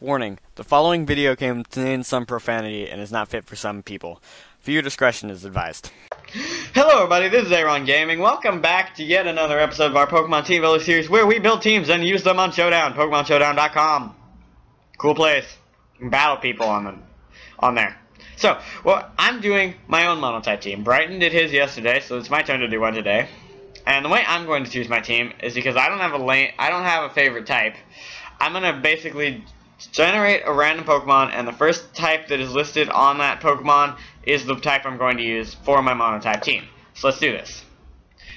Warning, the following video contains some profanity and is not fit for some people. Viewer discretion is advised. Hello everybody, this is Aaron Gaming. Welcome back to yet another episode of our Pokemon Team Builder series where we build teams and use them on Showdown, PokemonShowdown.com. Cool place. Battle people on them on there. So, well, I'm doing my own monotype team. Brighton did his yesterday, so it's my turn to do one today. And the way I'm going to choose my team is because I don't have a lane I don't have a favorite type. I'm gonna basically generate a random Pokemon, and the first type that is listed on that Pokemon is the type I'm going to use for my monotype team. So let's do this.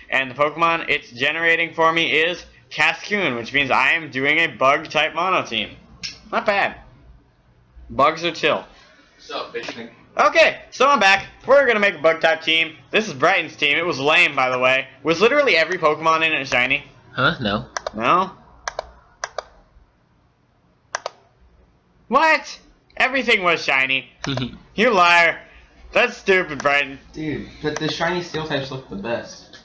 And the Pokemon it's generating for me is Cascoon, which means I am doing a bug type mono team. Not bad. Bugs are chill. What's up, bitch? Okay, so I'm back. We're gonna make a bug type team. This is Brighton's team. It was lame, by the way. Was literally every Pokemon in it shiny? Huh? No. No? What? Everything was shiny. You liar. That's stupid, Brighton. Dude, but the shiny steel types look the best.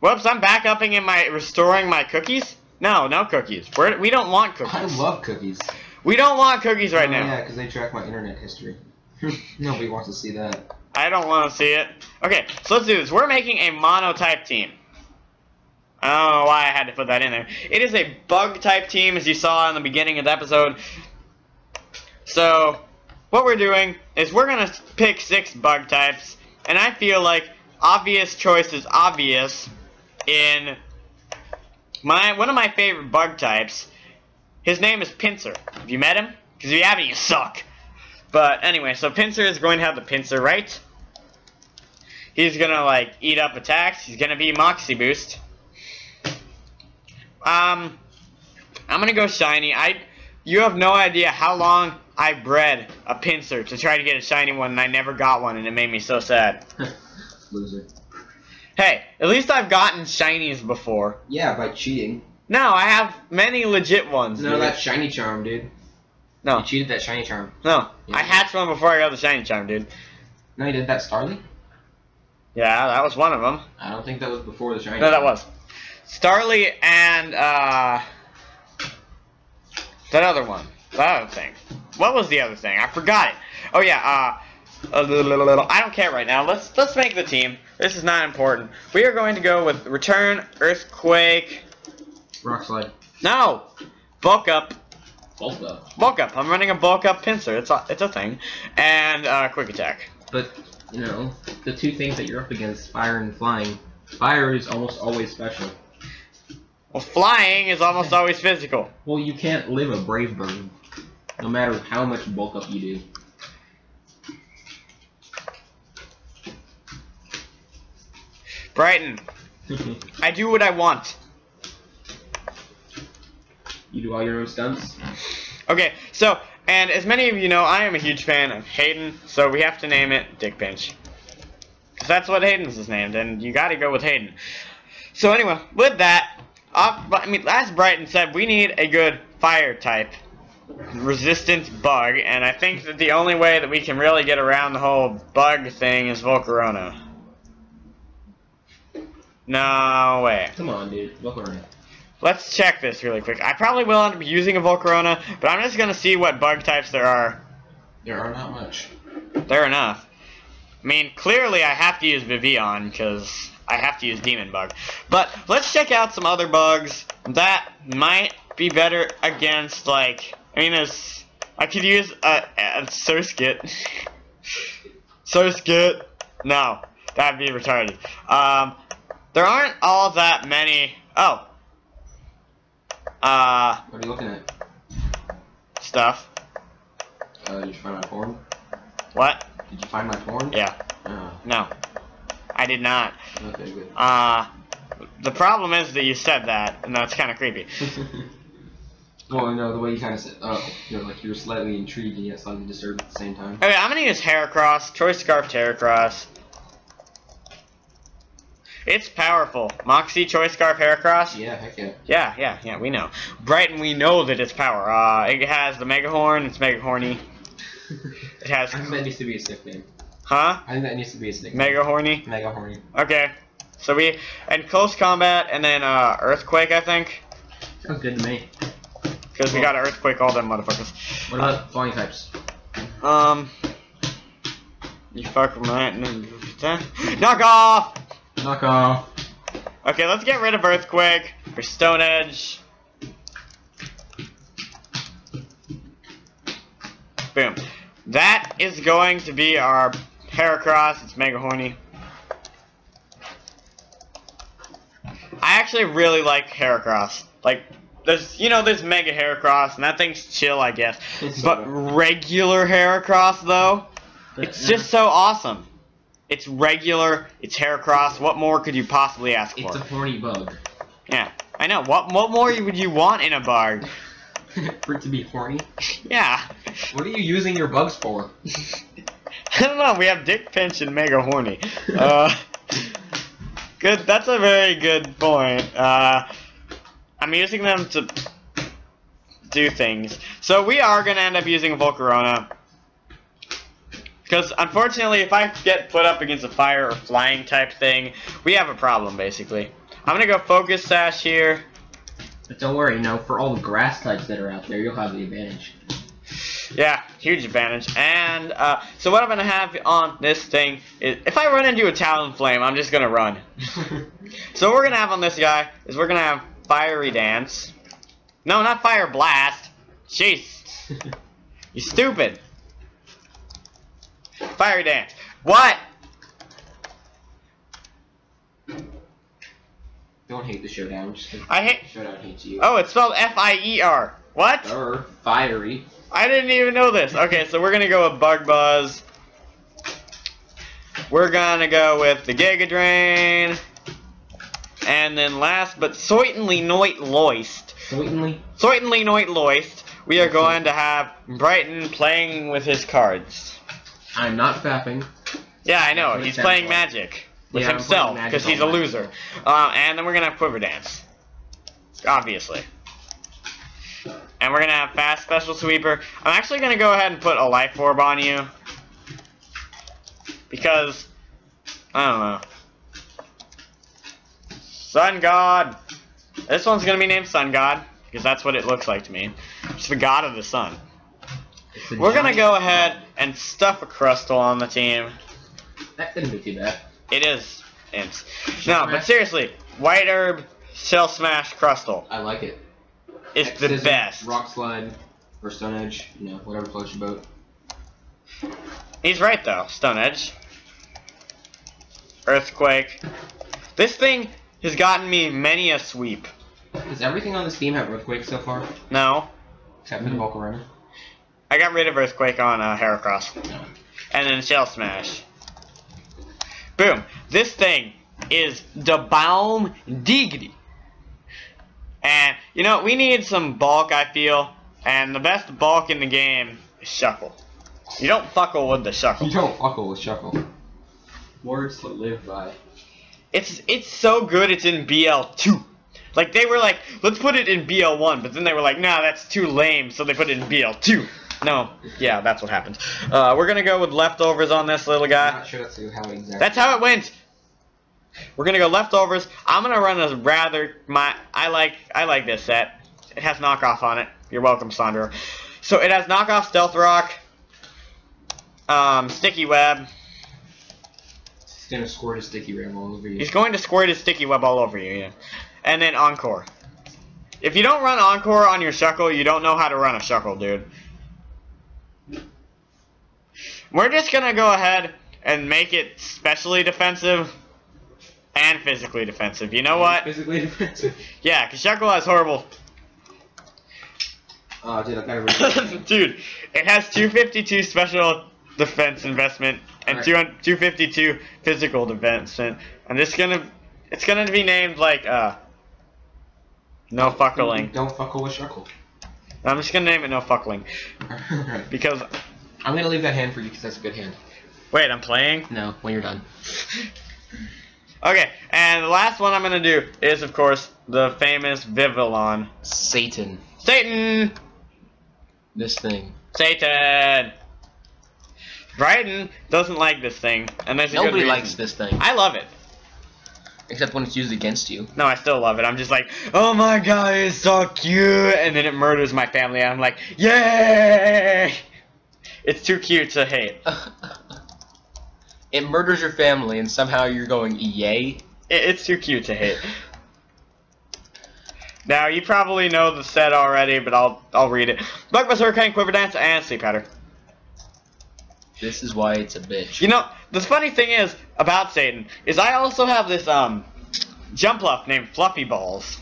Whoops, I'm back upping in my restoring my cookies. No, no cookies. We're, we don't want cookies. I love cookies. we don't want cookies right oh, now. Yeah, because they track my internet history. Nobody wants to see that. I don't want to see it. Okay, so let's do this. We're making a monotype team. I don't know why I had to put that in there. It is a bug type team, as you saw in the beginning of the episode. So, what we're doing is we're going to pick six bug types, and I feel like obvious choice is obvious in my one of my favorite bug types. His name is Pinsir. Have you met him? Because if you haven't, you suck. But anyway, so Pinsir is going to have the Pincer, right. He's gonna like eat up attacks. He's gonna be Moxie Boost. Um, I'm gonna go shiny. I, you have no idea how long I bred a Pinsir to try to get a shiny one, and I never got one, and it made me so sad. Loser. Hey, at least I've gotten shinies before. Yeah, by cheating. No, I have many legit ones. No, dude. that's shiny charm, dude. no, You cheated that shiny charm. no. Yeah. I hatched one before I got the shiny charm, dude. No, you did that Starly? Yeah, that was one of them. I don't think that was before the shiny. No, that was. Starly and, uh... That other one. That other thing. What was the other thing? I forgot it. Oh, yeah, uh... a little, little, little- I don't care right now. Let's let's make the team. This is not important. We are going to go with Return, Earthquake... Rock slide. No! Bulk Up. Bulk up. Bulk Up. I'm running a Bulk Up Pinsir. It's a, it's a thing. And, uh, Quick Attack. But, you know, the two things that you're up against, fire and flying. Fire is almost always special. Well, flying is almost always physical. Well, you can't live a brave bird, no matter how much bulk up you do. Brighton, I do what I want. you do all your own stunts. Okay, so, and as many of you know, I am a huge fan of Hayden, so we have to name it Dick Pinch. Because that's what Hayden's is named, and you gotta go with Hayden. So anyway, with that, uh, I mean, as Brighton said, we need a good fire type resistant bug, and I think that the only way that we can really get around the whole bug thing is Volcarona. No way. Come on, dude. Volcarona. Let's check this really quick. I probably will end up using a Volcarona, but I'm just gonna see what bug types there are. There are not much. There are enough. I mean, clearly I have to use Vivillon, because I have to use Demon Bug. But let's check out some other bugs that might be better against, like, I mean, there's, I could use a, a Surskit. Surskit. No, that'd be retarded. Um, there aren't all that many, oh. Uh, What are you looking at? stuff. Uh, did you find my porn? What? Did you find my porn? Yeah, no. I did not. okay, good. Uh, the problem is that you said that, and that's kind of creepy. well, no, the way you kind of said, oh, you know, like you're slightly intrigued and yet slightly disturbed at the same time. Okay, I'm gonna use Heracross, Choice Scarf Heracross. It's powerful. Moxie, Choice Scarf Heracross? Yeah, heck yeah. Yeah, yeah, yeah, we know. Brighton, we know that it's power. Uh, it has the Mega Horn, it's Mega Horny. It has, I think that needs to be a sick name. huh? I think that needs to be a sick name. Mega Horny? Mega horny. Okay. So we, and Close Combat, and then, uh, Earthquake, I think. Sounds good to me. Because we got earthquake all them motherfuckers. What about falling types? Um, you fuck with my knock off. Knock off. Okay, let's get rid of earthquake for stone edge. Boom. That is going to be our Heracross. It's mega horny. I actually really like Heracross. Like, there's, you know, there's Mega Heracross, and that thing's chill, I guess. It's But so- regular Heracross, though, it's just so awesome. It's regular, it's Heracross. What more could you possibly ask It's for? It's a horny bug. Yeah, I know. What what more would you want in a bug? for it to be horny. Yeah. What are you using your bugs for? I don't know. We have Dick Pinch and Mega Horny. Uh, good. That's a very good point. Uh, I'm using them to do things. So we are gonna end up using Volcarona. Because unfortunately, if I get put up against a fire or flying type thing, we have a problem basically. I'm gonna go Focus Sash here. But don't worry, you know, for all the grass types that are out there, you'll have the advantage. Yeah, huge advantage. And uh, so what I'm gonna have on this thing is, if I run into a Talonflame, I'm just gonna run. So what we're gonna have on this guy is we're gonna have Fiery Dance. No, not Fire Blast. Jeez, you stupid. Fiery Dance. What? don't hate the showdown, just I hate. showdown hates you. Oh, it's spelled F-I-E-R. What? Or fiery. I didn't even know this. Okay, so we're gonna go with Bug Buzz. We're gonna go with the Giga Drain. And then last but certainly not loist, Certainly. certainly not loist, we are going to have Brighton playing with his cards. I'm not fapping. Yeah, I know, he's playing. Magic with Yeah, himself because he's a loser. Uh, and then we're gonna have Quiver Dance, obviously. And we're gonna have Fast Special Sweeper. I'm actually gonna go ahead and put a Life Orb on you because I don't know. Sun God. This one's gonna be named Sun God because that's what it looks like to me. It's the god of the sun. We're gonna go ahead and stuff a Crustle on the team. That didn't do too bad. It is imps. No, but seriously, White Herb Shell Smash Crustle I like it. it. is X the Scissor, best. Rock slide or stone edge, you know, whatever floats your boat. He's right though. Stone Edge. Earthquake. This thing has gotten me many a sweep. Does everything on this team have earthquake so far? No, Except for the Volcarona? I got rid of Earthquake on uh, Heracross. And then Shell Smash. Boom. This thing is the Baum Diggity. And, you know, we need some bulk, I feel. And the best bulk in the game is Shuckle. You don't fuckle with the You don't fuckle with Shuckle. Words to live by. It's it's so good it's in BL2. Like, they were like, let's put it in BL1. But then they were like, nah, that's too lame. So they put it in BL2. No, yeah, that's what happened. Uh, we're gonna go with leftovers on this little I'm guy. not sure that's how exactly. That's how it went. We're gonna go leftovers. I'm gonna run a rather my I like I like this set. It has knockoff on it. You're welcome, Sandra. So it has knockoff stealth rock, um, sticky web. He's gonna squirt a sticky ram all over you. He's going to squirt his sticky web all over you, yeah. And then encore. If you don't run encore on your shuckle, you don't know how to run a shuckle, dude. We're just gonna go ahead and make it specially defensive and physically defensive. You know what? Physically defensive. Yeah, because Shuckle has horrible. Oh, dude, I gotta. Dude, it has 252 special defense investment and Alright. 200 252 physical defense. And I'm just gonna. It's gonna be named like, uh. No fuckling. Don't fuckle with Shuckle. I'm just gonna name it No Fuckling. Alright. Because. I'm gonna leave that hand for you because that's a good hand. Wait, I'm playing? No, when you're done. Okay, and the last one I'm gonna do is, of course, the famous Vivillon. Satan. Satan! This thing. Satan! Brighton doesn't like this thing, and there's a good Nobody likes this thing. I love it. Except when it's used against you. No, I still love it. I'm just like, oh my god, it's so cute, and then it murders my family. I'm like, yay! It's too cute to hate. it murders your family, and somehow you're going, yay? It, it's too cute to hate. Now you probably know the set already, but I'll I'll read it. Bug Buzz Hurricane, Quiver Dance, and Sleep Powder. This is why it's a bitch. You know, the funny thing is about Satan is I also have this um Jumpluff named Fluffy Balls.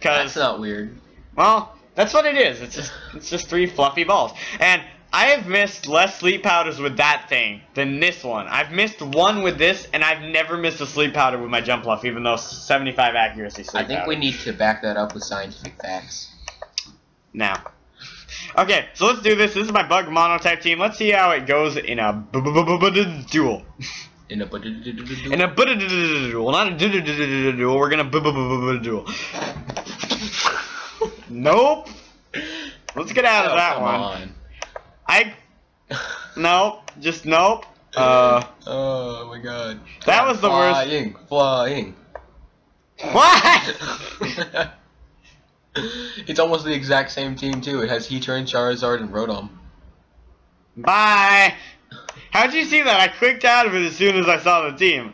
Cause that's not weird. Well, that's what it is. It's just it's just three fluffy balls. And I have missed less sleep powders with that thing than this one. I've missed one with this, and I've never missed a sleep powder with my Jumpluff, even though 75 accuracy sleep I think powder. we need to back that up with scientific facts. Now. Okay, so let's do this. This is my bug monotype team. Let's see how it goes in a duel. In a duel. in a duel, not a duel. We're gonna duel. Nope. Let's get out of that oh, one. On. I. Nope. Just nope. Uh. Oh my god. That was the worst. flying. Flying. What? It's almost the exact same team too. It has Heatran, Charizard, and Rotom. Bye. How'd you see that? I clicked out of it as soon as I saw the team.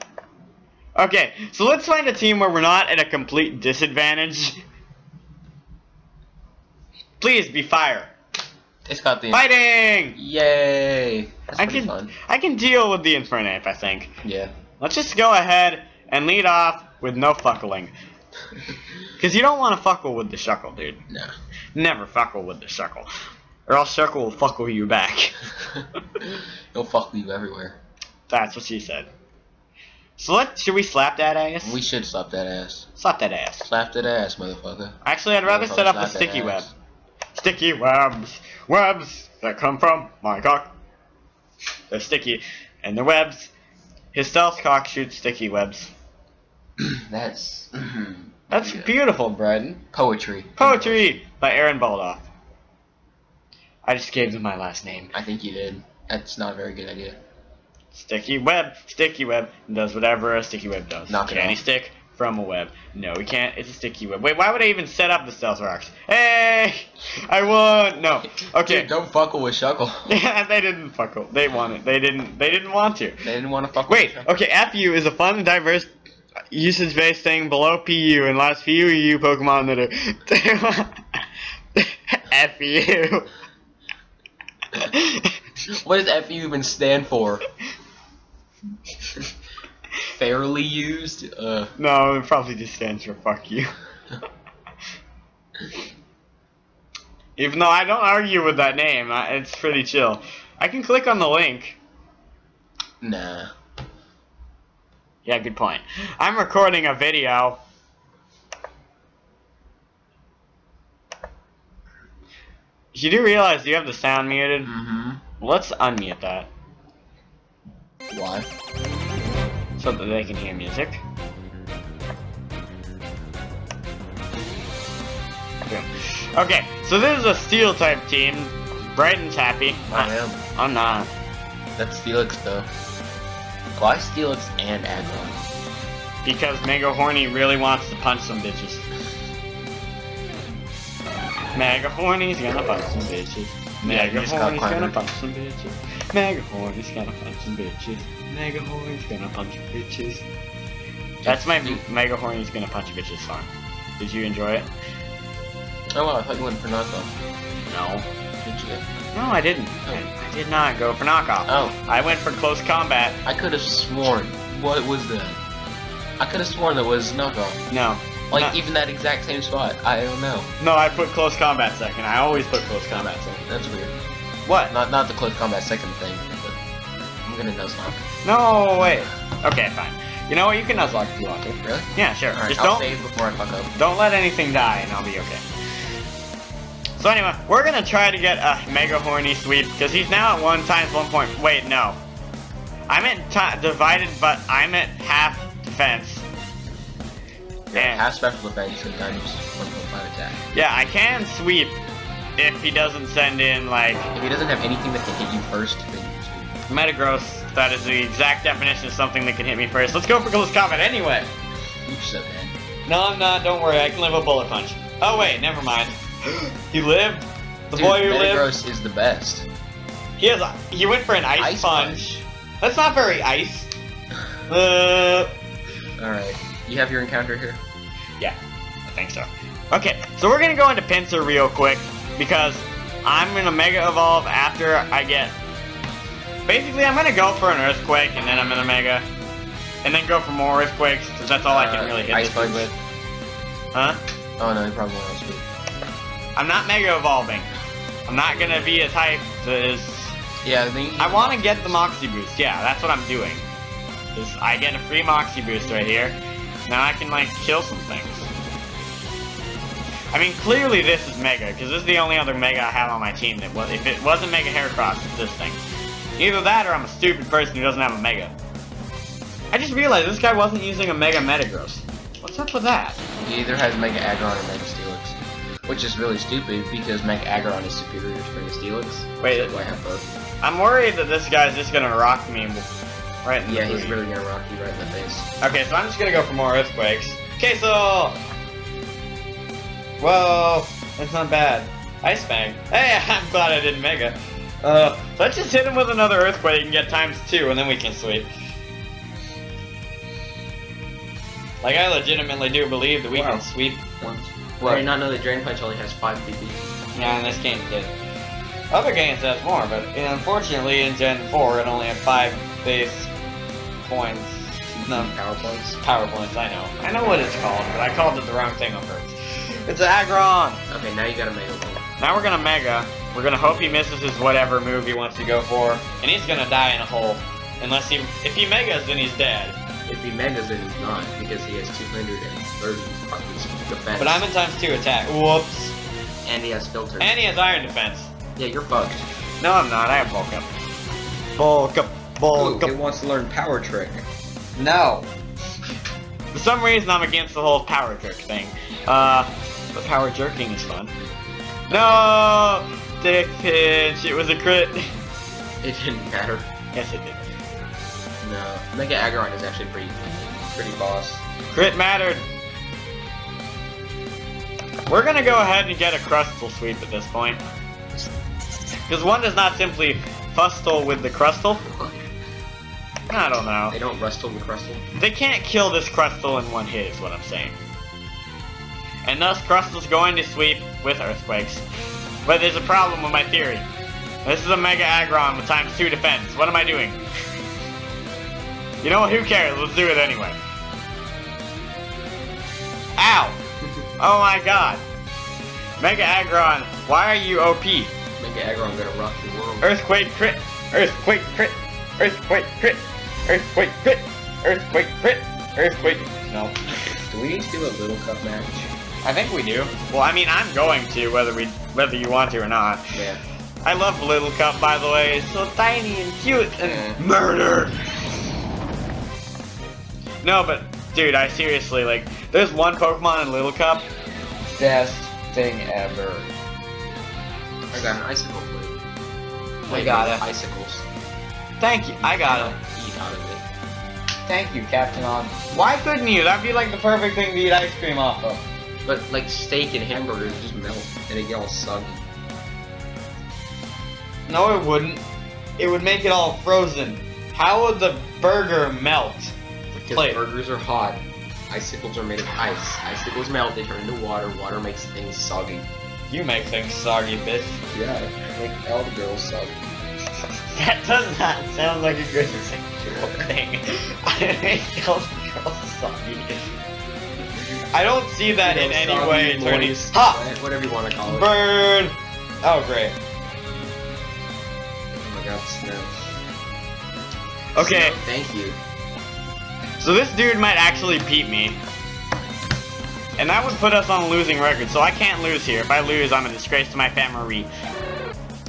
Okay, so let's find a team where we're not at a complete disadvantage. Please be fire. It's got the fighting. Yay! That's I can fun. I can deal with the Infernape, I think. Yeah. Let's just go ahead and lead off with no fuckling. Because you don't want to fuckle with the Shuckle, dude. No. Never fuckle with the Shuckle. Or else Shuckle will fuckle you back. He'll fuckle you everywhere. That's what she said. So let should we slap that ass? We should slap that ass. Slap that ass. Slap that ass, motherfucker. Actually, I'd rather set up a sticky web. Sticky webs. Webs that come from my cock. They're sticky. And the webs. His stealth cock shoots sticky webs. That's... That's yeah. beautiful, Brighton. Poetry. Poetry by Aaron Baldoff. I just gave them my last name. I think you did. That's not a very good idea. Sticky web, sticky web, does whatever a sticky web does. Knock Can he stick from a web? No, we can't. It's a sticky web. Wait, why would I even set up the stealth rocks? Hey, I won. No, okay. Dude, don't fuckle with Shuckle. yeah, they didn't fuckle. They wanted. They didn't. They didn't want to. They didn't want to fuck. Wait, okay. FU is a fun and diverse usage-based thing below PU and last few EU Pokemon that are FU. what does FU even stand for? Fairly used? Uh. No, it probably just stands for fuck you. Even though I don't argue with that name, it's pretty chill. I can click on the link. Nah. Yeah, good point. I'm recording a video. You do realize you have the sound muted? Mm-hmm. Let's unmute that. Why? So that they can hear music. Okay, so this is a steel type team. Brighton's happy. I am. I'm not. That's Felix though. Why Steelix and Aggron? Because Mega Horny really wants to punch some bitches. Mega Horny's gonna punch some bitches. Mega yeah, Horny's gonna punch some bitches. Mega Horny's gonna punch some bitches. Mega Horny's gonna punch some bitches. That's my Mega Horny's gonna punch bitches song. Did you enjoy it? Oh wow, I thought you went for knockoff. No. Did you? No, I didn't. Oh. I, I, did not go for knockoff. Oh. I went for close combat. I could have sworn. What was that? I could have sworn that was knockoff. No. Like, no. even that exact same spot. I don't know. No, I put close combat second. I always put close combat second. That's weird. What? Not not the close combat second thing, but I'm gonna nuzlocke. No, wait. Okay, fine. You know what? You can nuzlocke if you want to. Really? Yeah, sure. Right, Just I'll don't save before I fuck up. Don't let anything die, and I'll be okay. So anyway, we're gonna try to get a Mega Horny sweep because he's now at one times one point. Wait, no. I'm at divided, but I'm at half defense. Yeah, half special defense and times 1.5 attack. Yeah, I can sweep if he doesn't send in like. If he doesn't have anything that can hit you first, then you sweep. Metagross. That is the exact definition of something that can hit me first. Let's go for close combat anyway. So dead. No, I'm not. Don't worry. I can live a bullet punch. Oh wait, never mind. he lived. The Dude, boy who lived. Is the best. He has. A, he went for an ice, Ice punch. That's not very ice. Uh, Alright. You have your encounter here? Yeah, I think so. Okay, so we're gonna go into Pinsir real quick because I'm gonna Mega Evolve after I get. Basically, I'm gonna go for an Earthquake and then I'm gonna Mega, and then go for more Earthquakes because that's all I can Uh, really hit Ice this Punch. with. Huh? Oh no, you probably won't I'm not Mega Evolving. I'm not gonna be a type that is. Yeah, I think I want to get the Moxie Boost. Yeah, that's what I'm doing. Is I get a free Moxie Boost right here. Now I can like kill some things. I mean, clearly this is Mega, because this is the only other Mega I have on my team that was. If it wasn't Mega Heracross, it's this thing. Either that or I'm a stupid person who doesn't have a Mega. I just realized this guy wasn't using a Mega Metagross. What's up with that? he either has Mega Aggron or Mega Steelix. Which is really stupid because Mega Aggron is superior to Mega Steelix. Wait, So I have both. I'm worried that this guy's just gonna rock me right in Yeah, he's really gonna rock you right in the face. Okay, so I'm just gonna go for more earthquakes. Okay, so whoa, that's not bad. Ice bang. Hey, I'm glad I didn't mega. Uh, let's just hit him with another earthquake and get times two, and then we can sweep. Like I legitimately do believe that we Wow. can sweep once. I did not know that Drain Punch only has 5 PP. Yeah, in this game it did. Other games has more, but unfortunately in Gen 4 it only had five base points. No, Power points. Power points, I know. I know what it's called, but I called it the wrong thing on purpose. It's Aggron! Okay, now you got a Mega Ball. Now we're gonna Mega. We're gonna hope he misses his whatever move he wants to go for, and he's gonna die in a hole. Unless he, if he Megas, then he's dead. If he Megas, then he's not because he has 230 defense. But I'm in times two attack. Whoops. And he has Filter. And he has Iron Defense. yeah, you're fucked. No, I'm not. I have Bulk Up. Bulk Up. Bulk Up. wants to learn Power Trick. No. For some reason, I'm against the whole power jerk thing. Uh, but power jerking is fun. No! Dick pinch. It was a crit. It didn't matter. yes, it did. No. Mega Aggron is actually pretty, pretty boss. Crit mattered. We're gonna go ahead and get a Crustle sweep at this point. Because one does not simply Fustle with the Crustle. I don't know. They don't Rustle with Crustle. They can't kill this Crustle in one hit, is what I'm saying. And thus, Crustle's going to sweep with Earthquakes. But there's a problem with my theory. This is a Mega Aggron with times 2 defense. What am I doing? You know what? Who cares? Let's do it anyway. Ow! Oh my god. Mega Aggron, why are you OP? Mega Aggron gonna rock the world. Earthquake crit! Earthquake crit! Earthquake crit! Earthquake crit! Earthquake crit! Earthquake. No. Do we need to do a Little Cup match? I think we do. Well, I mean, I'm going to, whether we, whether you want to or not. Yeah. I love Little Cup, by the way. It's so tiny and cute and Yeah. murder. No, but dude, I seriously like. There's one Pokemon in Little Cup. Best thing ever. I got an icicle for. I got it. Icicles. Thank you. I got it. Eat out of it. Thank you, Captain On. Why couldn't you? That'd be like the perfect thing to eat ice cream off of. But like steak and hamburgers just melt and they get all soggy. No, it wouldn't. It would make it all frozen. How would the burger melt? Play burgers are hot. Icicles are made of ice. Icicles melt, they turn into water. Water makes things soggy. You make things soggy, bitch. Yeah, make all the girls soggy. That does not sound like a good sexual thing. I make all the girls soggy. I don't see that in any way turning. Ha! Whatever you want to call it. Burn! Oh, great. Oh my god, snow. Okay, thank you. So this dude might actually beat me. And that would put us on a losing record, so I can't lose here. If I lose, I'm a disgrace to my family.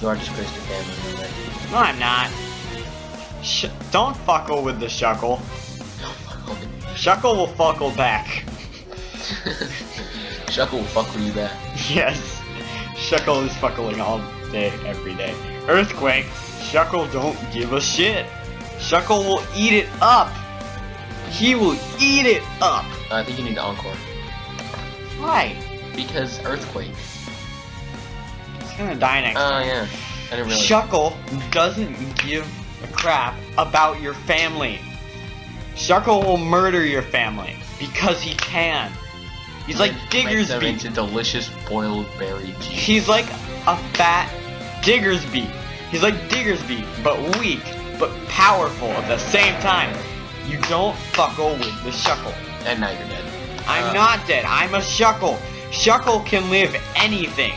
You are disgraced to family. No, I'm not. Sh don't fuckle with the shuckle. Don't fuck with me. Shuckle will fuckle back. Shuckle will fuck with you back. Yes. Shuckle is fuckling all day, every day. Earthquake. Shuckle don't give a shit. Shuckle will eat it up. He will eat it up. I think you need to encore. Why? Because earthquake. He's gonna die next Oh yeah. I didn't realize. Shuckle doesn't give a crap about your family. Shuckle will murder your family because he can. He's like Make Diggersby. into delicious boiled berry juice. He's like a fat Diggersby. He's like Diggersby, but weak, but powerful at the same time. You don't fuckle with the Shuckle. And now you're dead. I'm Uh, not dead. I'm a Shuckle. Shuckle can live anything.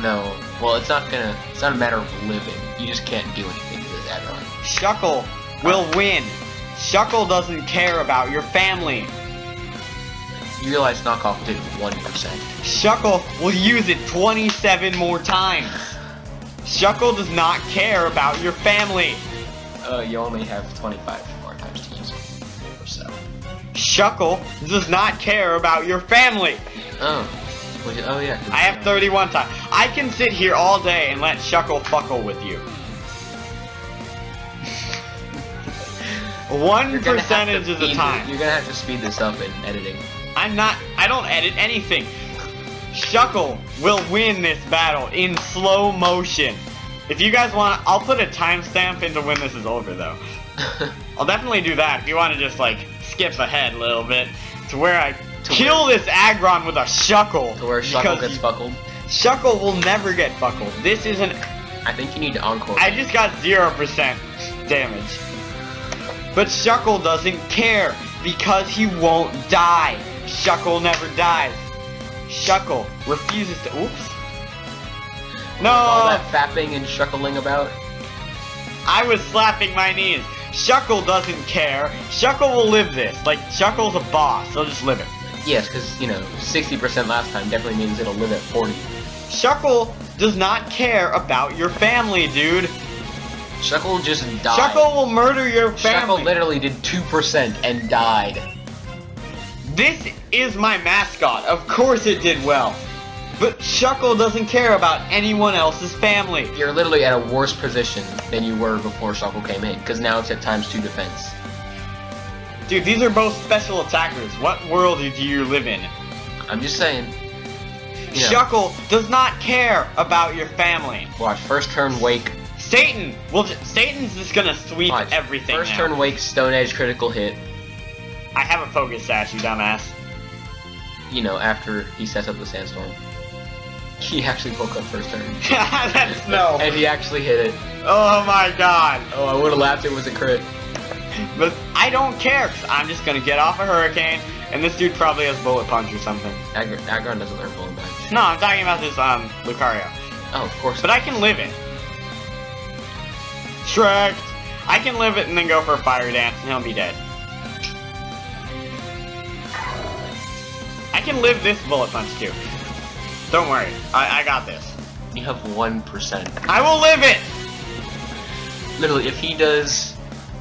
No. Well, it's not gonna. It's not a matter of living. You just can't do anything to this Aggron. Shuckle will win. Shuckle doesn't care about your family. You realize knockoff did one percent. Shuckle will use it 27 more times. Shuckle does not care about your family. Uh, you only have 25 so. Shuckle does not care about your family. Oh. Yeah- oh yeah. I have 31 times. I can sit here all day and let Shuckle fuckle with you. One You're gonna have to percentage of the time. You're gonna have to speed this up in editing. I'm not. I don't edit anything. Shuckle will win this battle in slow motion. If you guys want, I'll put a timestamp into when this is over, though. I'll definitely do that if you want to just like skip ahead a little bit to where I To kill this Aggron with a Shuckle. to where Shuckle gets buckled. Shuckle will never get buckled. This is an. I think you need to encore. I just got zero percent damage. But Shuckle doesn't care because he won't die. Shuckle never dies. Shuckle refuses to. Oops. No, All that fapping and shuckling about. I was slapping my knees. Shuckle doesn't care. Shuckle will live this. Like Shuckle's a boss. He'll just live it. Yes, because you know, 60% last time definitely means it'll live at 40. Shuckle does not care about your family, dude. Shuckle just died. Shuckle will murder your family. Shuckle literally did 2% and died. This is my mascot. Of course it did well. But Shuckle doesn't care about anyone else's family. You're literally at a worse position than you were before Shuckle came in, because now it's at times 2 defense. Dude, these are both special attackers. What world do you live in? I'm just saying. You know, Shuckle does not care about your family. watch, first turn Wake. Satan will ju- Satan's just gonna sweep Watch, everything First now. turn Wake, Stone Edge critical hit. I have a focus sash, you dumbass. You know, after he sets up the sandstorm. He actually woke up first turn. That's no. And he actually hit it. Oh my god. Oh, I would have laughed it was a crit. But I don't care, because I'm just gonna get off a hurricane, and this dude probably has bullet punch or something. Aggron doesn't learn bullet punch. No, I'm talking about this, um, Lucario. Oh, of course. But I can live it. Shrek. I can live it and then go for a fire dance and he'll be dead. I can live this bullet punch too. Don't worry. I, I got this. You have 1%. I will live it! Literally, if he does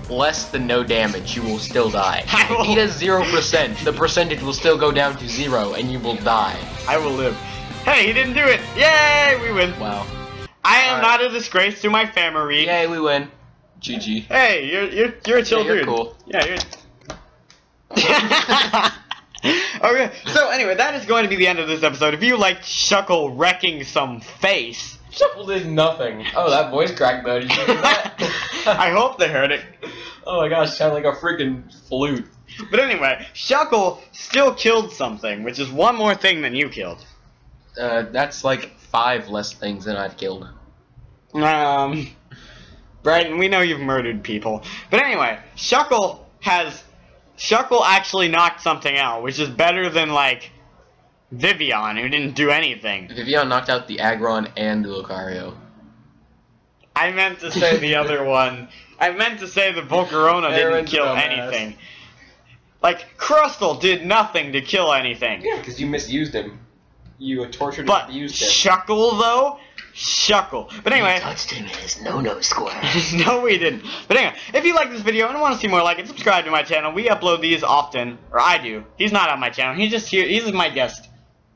less than no damage, you will still die. I If he does 0%, the percentage will still go down to 0 and you will die. I will live. Hey, he didn't do it! Yay! We win. Wow. I am Alright. not a disgrace to my family. Yay, we win. GG. Hey, you're you're you're a chill Yeah, you're dude. cool. Yeah, you're. okay, so anyway, that is going to be the end of this episode. If you liked Shuckle wrecking some face, Shuckle did nothing. Oh, that voice crack though. Did you hear that? I hope they heard it. oh my gosh, sounded like a freaking flute. But anyway, Shuckle still killed something, which is one more thing than you killed. Uh, that's like five less things than I've killed. Um, Brighton, we know you've murdered people. But anyway, Shuckle has. Shuckle actually knocked something out, which is better than, like, Vivillon, who didn't do anything. Vivillon knocked out the Aggron and the Lucario. I meant to say the other one. I meant to say the Volcarona didn't kill anything. Like, Crustle did nothing to kill anything. Yeah, because you misused him. You tortured But and abused him. Shuckle, though? Shuckle. But anyway. touched him in his no-no square. no, we didn't. But anyway, if you like this video and want to see more like it, subscribe to my channel. We upload these often, or I do. He's not on my channel. He's just here. He's my guest.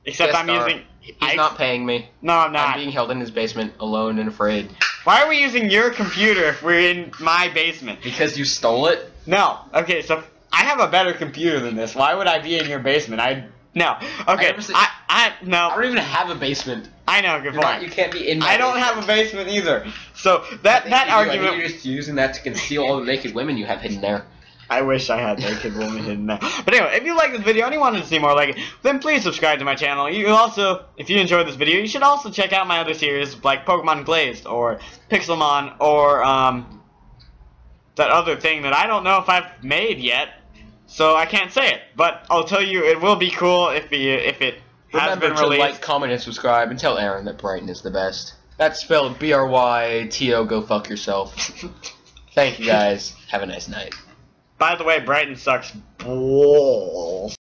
Except Guest I'm star. using. He's I- not paying me. No, I'm not. I'm being held in his basement alone and afraid. Why are we using your computer if we're in my basement? Because you stole it? No. Okay, so I I have a better computer than this. Why would I be in your basement? I no. Okay. I, I, I no. I don't even have a basement. I know. Good point. you can't be in. I don't basement. have a basement either. So that that you do. I think argument. You're just using that to conceal all the naked women you have hidden there. I wish I had naked women hidden there. But anyway, if you like this video and you wanted to see more like it, then please subscribe to my channel. You also, if you enjoyed this video, you should also check out my other series like Pokemon Glazed or Pixelmon or um that other thing that I don't know if I've made yet. So I can't say it, but I'll tell you it will be cool if it, if it has Remember been to released. like, comment, and subscribe, and tell Aaron that Brighton is the best. That's spelled B R Y T O. Go fuck yourself. Thank you guys. Have a nice night. By the way, Brighton sucks balls.